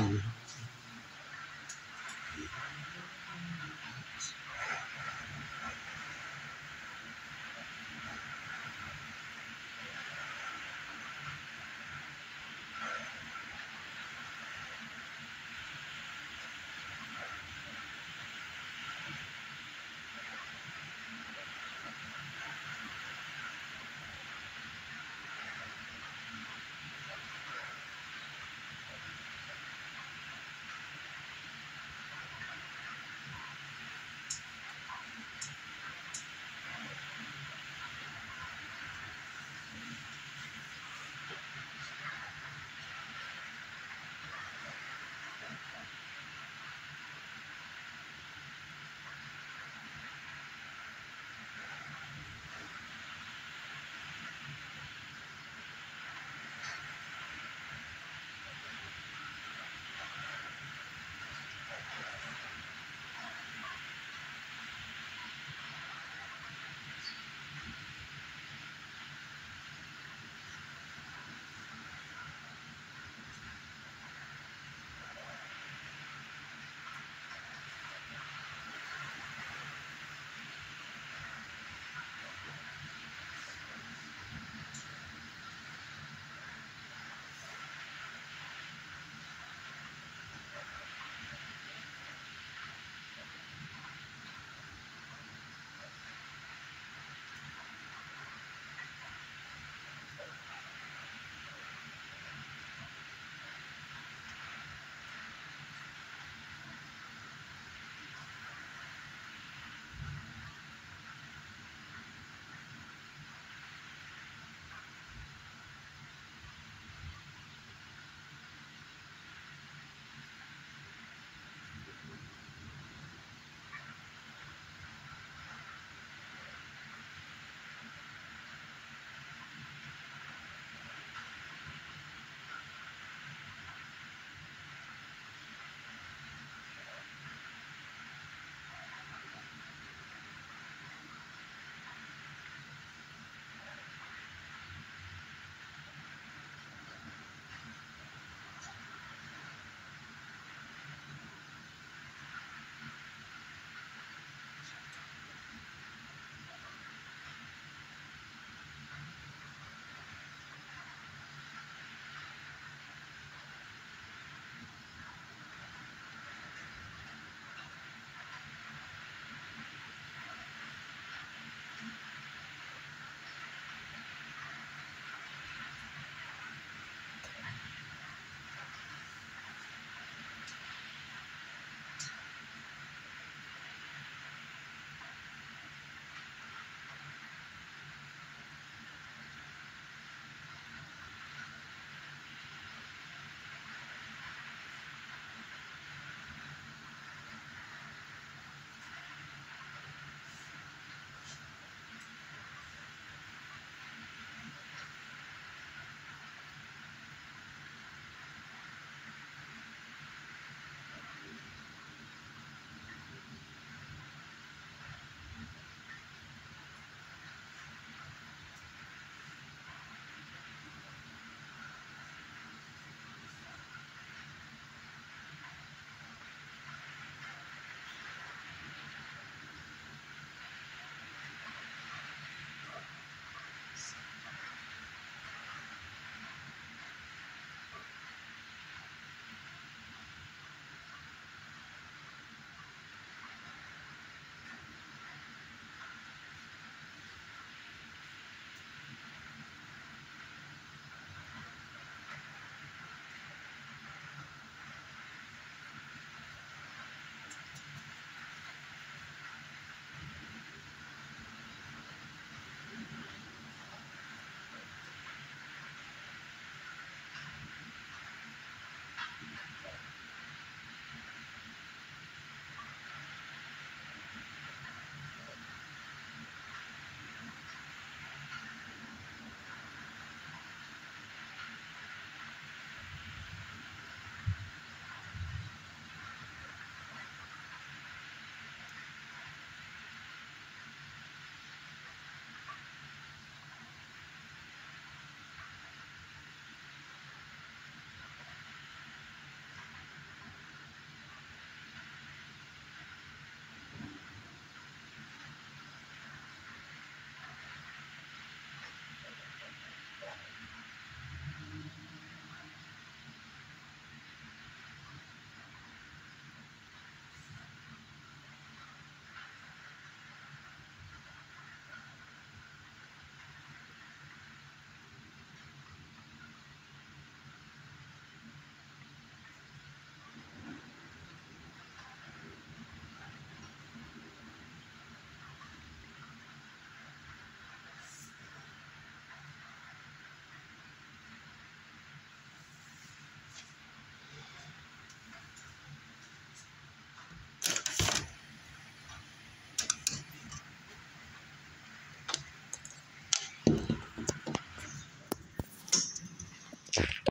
Bye.